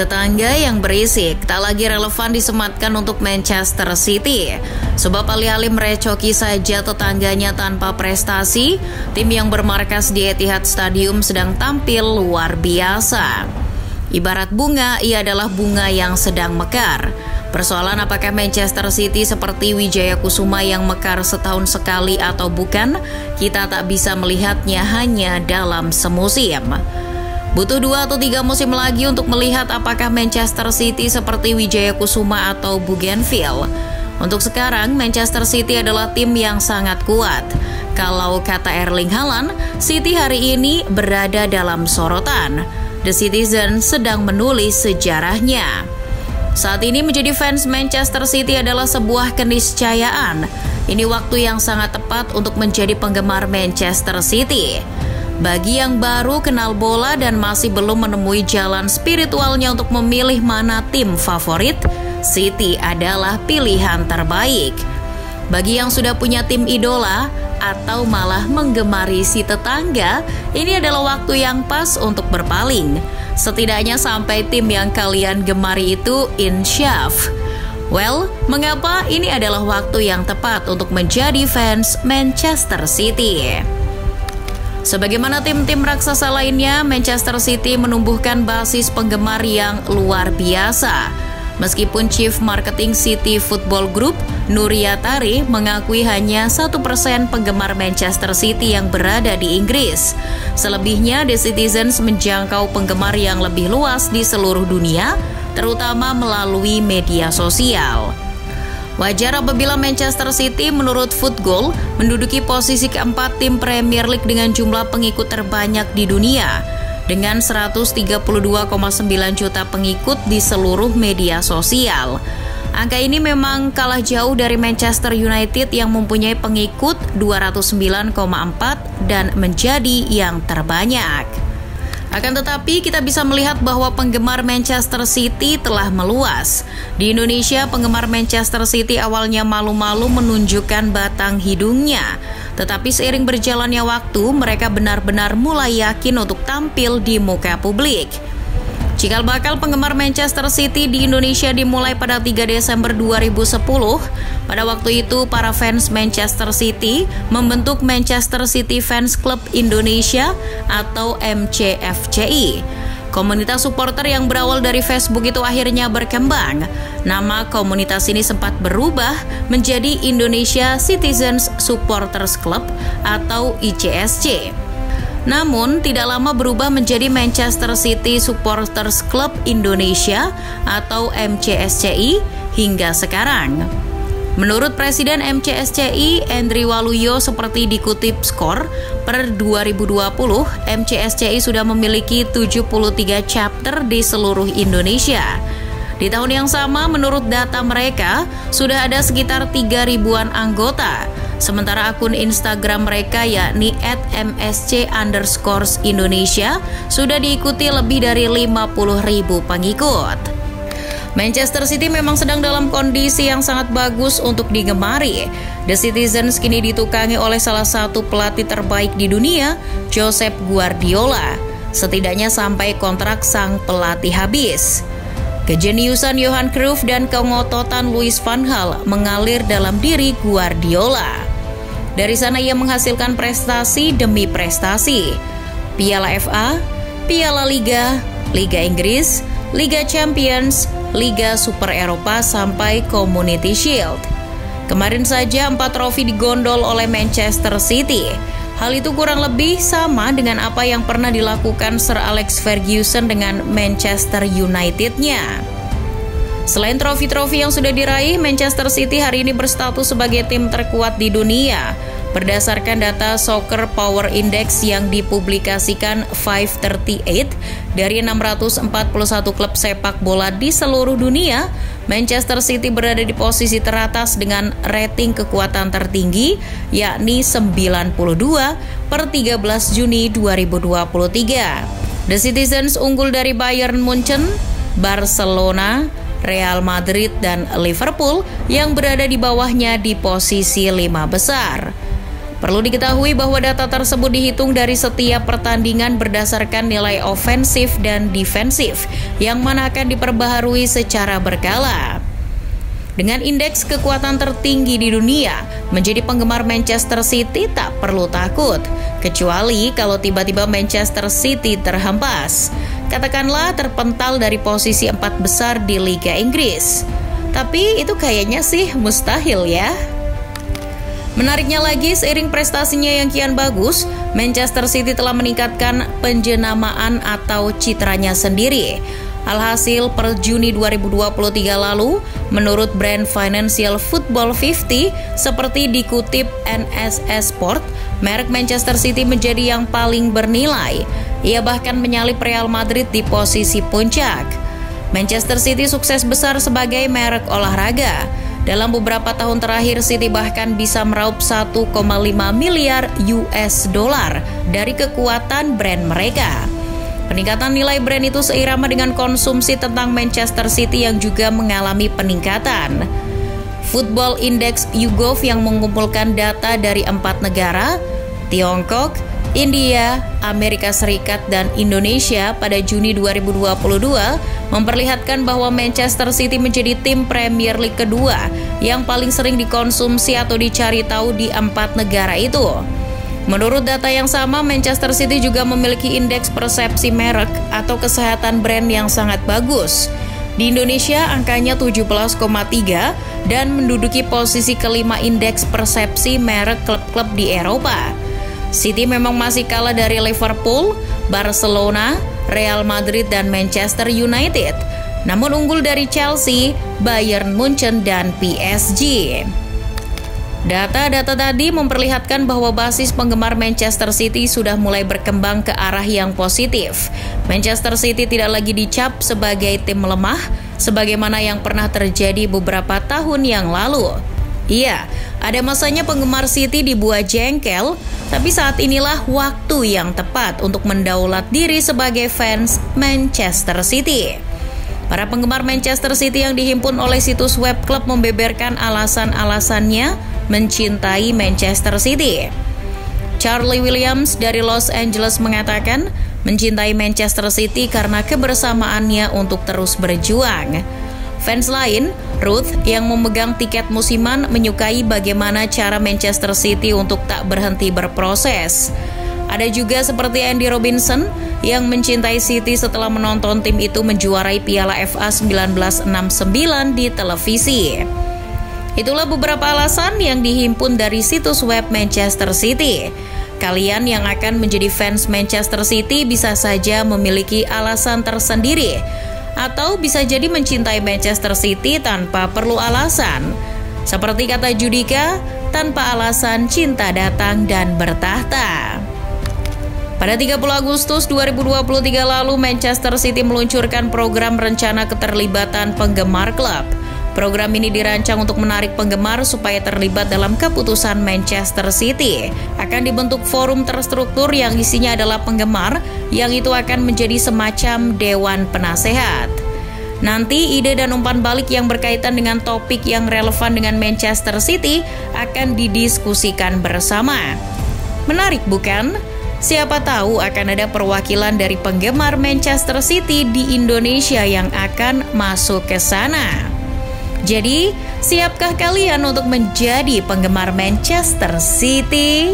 Tetangga yang berisik tak lagi relevan disematkan untuk Manchester City. Sebab alih-alih merecoki saja tetangganya tanpa prestasi, tim yang bermarkas di Etihad Stadium sedang tampil luar biasa. Ibarat bunga, ia adalah bunga yang sedang mekar. Persoalan apakah Manchester City seperti Wijaya Kusuma yang mekar setahun sekali atau bukan, kita tak bisa melihatnya hanya dalam semusim. Butuh dua atau tiga musim lagi untuk melihat apakah Manchester City seperti Wijaya Kusuma atau Bougainville. Untuk sekarang, Manchester City adalah tim yang sangat kuat. Kalau kata Erling Haaland, City hari ini berada dalam sorotan. The Citizen sedang menulis sejarahnya. Saat ini menjadi fans Manchester City adalah sebuah keniscayaan. Ini waktu yang sangat tepat untuk menjadi penggemar Manchester City. Bagi yang baru kenal bola dan masih belum menemui jalan spiritualnya untuk memilih mana tim favorit, City adalah pilihan terbaik. Bagi yang sudah punya tim idola atau malah menggemari si tetangga, ini adalah waktu yang pas untuk berpaling. Setidaknya sampai tim yang kalian gemari itu insyaf. Well, mengapa ini adalah waktu yang tepat untuk menjadi fans Manchester City? Sebagaimana tim-tim raksasa lainnya, Manchester City menumbuhkan basis penggemar yang luar biasa. Meskipun Chief Marketing City Football Group, Nuria Tari, mengakui hanya satu persen penggemar Manchester City yang berada di Inggris. Selebihnya, The Citizens menjangkau penggemar yang lebih luas di seluruh dunia, terutama melalui media sosial. Wajar apabila Manchester City menurut Football menduduki posisi keempat tim Premier League dengan jumlah pengikut terbanyak di dunia dengan 132,9 juta pengikut di seluruh media sosial. Angka ini memang kalah jauh dari Manchester United yang mempunyai pengikut 209,4 dan menjadi yang terbanyak. Akan tetapi, kita bisa melihat bahwa penggemar Manchester City telah meluas. Di Indonesia, penggemar Manchester City awalnya malu-malu menunjukkan batang hidungnya. Tetapi seiring berjalannya waktu, mereka benar-benar mulai yakin untuk tampil di muka publik. Cikal bakal penggemar Manchester City di Indonesia dimulai pada 3 Desember 2010. Pada waktu itu, para fans Manchester City membentuk Manchester City Fans Club Indonesia atau MCFCI. Komunitas supporter yang berawal dari Facebook itu akhirnya berkembang. Nama komunitas ini sempat berubah menjadi Indonesia Citizens Supporters Club atau ICSC. Namun, tidak lama berubah menjadi Manchester City Supporters Club Indonesia atau MCSCI hingga sekarang. Menurut Presiden MCSCI, Endri Waluyo seperti dikutip skor, per 2020, MCSCI sudah memiliki 73 chapter di seluruh Indonesia. Di tahun yang sama, menurut data mereka, sudah ada sekitar 3 ribuan anggota, Sementara akun Instagram mereka yakni @msc underscores Indonesia sudah diikuti lebih dari 50 ribu pengikut. Manchester City memang sedang dalam kondisi yang sangat bagus untuk digemari. The Citizens kini ditukangi oleh salah satu pelatih terbaik di dunia, Josep Guardiola. Setidaknya sampai kontrak sang pelatih habis. Kejeniusan Johan Cruyff dan kengototan Louis van Gaal mengalir dalam diri Guardiola. Dari sana ia menghasilkan prestasi demi prestasi. Piala FA, Piala Liga, Liga Inggris, Liga Champions, Liga Super Eropa sampai Community Shield. Kemarin saja empat trofi digondol oleh Manchester City. Hal itu kurang lebih sama dengan apa yang pernah dilakukan Sir Alex Ferguson dengan Manchester United-nya. Selain trofi-trofi yang sudah diraih, Manchester City hari ini berstatus sebagai tim terkuat di dunia. Berdasarkan data Soccer Power Index yang dipublikasikan 538 dari 641 klub sepak bola di seluruh dunia, Manchester City berada di posisi teratas dengan rating kekuatan tertinggi yakni 92 per 13 Juni 2023. The Citizens unggul dari Bayern Munchen, Barcelona, Real Madrid dan Liverpool yang berada di bawahnya di posisi lima besar. Perlu diketahui bahwa data tersebut dihitung dari setiap pertandingan berdasarkan nilai ofensif dan defensif, yang mana akan diperbaharui secara berkala. Dengan indeks kekuatan tertinggi di dunia, menjadi penggemar Manchester City tak perlu takut, kecuali kalau tiba-tiba Manchester City terhempas. Katakanlah terpental dari posisi empat besar di Liga Inggris. Tapi itu kayaknya sih mustahil ya. Menariknya lagi, seiring prestasinya yang kian bagus, Manchester City telah meningkatkan penjenamaan atau citranya sendiri. Alhasil per Juni 2023 lalu, menurut brand Financial Football 50, seperti dikutip NSS Sport, merek Manchester City menjadi yang paling bernilai. Ia bahkan menyalip Real Madrid di posisi puncak. Manchester City sukses besar sebagai merek olahraga. Dalam beberapa tahun terakhir, City bahkan bisa meraup 1,5 miliar US dollar dari kekuatan brand mereka. Peningkatan nilai brand itu seirama dengan konsumsi tentang Manchester City yang juga mengalami peningkatan. Football Index YouGov yang mengumpulkan data dari empat negara, Tiongkok, India, Amerika Serikat, dan Indonesia pada Juni 2022 memperlihatkan bahwa Manchester City menjadi tim Premier League kedua yang paling sering dikonsumsi atau dicari tahu di empat negara itu. Menurut data yang sama, Manchester City juga memiliki indeks persepsi merek atau kesehatan brand yang sangat bagus. Di Indonesia, angkanya 17,3 dan menduduki posisi kelima indeks persepsi merek klub-klub di Eropa. City memang masih kalah dari Liverpool, Barcelona, Real Madrid, dan Manchester United. Namun unggul dari Chelsea, Bayern Munchen, dan PSG. Data-data tadi memperlihatkan bahwa basis penggemar Manchester City sudah mulai berkembang ke arah yang positif. Manchester City tidak lagi dicap sebagai tim lemah, sebagaimana yang pernah terjadi beberapa tahun yang lalu. Iya, ada masanya penggemar City dibuat jengkel, tapi saat inilah waktu yang tepat untuk mendaulat diri sebagai fans Manchester City. Para penggemar Manchester City yang dihimpun oleh situs web klub membeberkan alasan-alasannya mencintai Manchester City. Charlie Williams dari Los Angeles mengatakan mencintai Manchester City karena kebersamaannya untuk terus berjuang. Fans lain, Ruth yang memegang tiket musiman menyukai bagaimana cara Manchester City untuk tak berhenti berproses. Ada juga seperti Andy Robinson yang mencintai City setelah menonton tim itu menjuarai Piala FA 1969 di televisi. Itulah beberapa alasan yang dihimpun dari situs web Manchester City. Kalian yang akan menjadi fans Manchester City bisa saja memiliki alasan tersendiri atau bisa jadi mencintai Manchester City tanpa perlu alasan. Seperti kata Judika, tanpa alasan cinta datang dan bertahta. Pada 30 Agustus 2023 lalu, Manchester City meluncurkan program rencana keterlibatan penggemar klub. Program ini dirancang untuk menarik penggemar supaya terlibat dalam keputusan Manchester City. Akan dibentuk forum terstruktur yang isinya adalah penggemar, yang itu akan menjadi semacam dewan penasehat. Nanti ide dan umpan balik yang berkaitan dengan topik yang relevan dengan Manchester City akan didiskusikan bersama. Menarik bukan? Siapa tahu akan ada perwakilan dari penggemar Manchester City di Indonesia yang akan masuk ke sana. Jadi, siapkah kalian untuk menjadi penggemar Manchester City?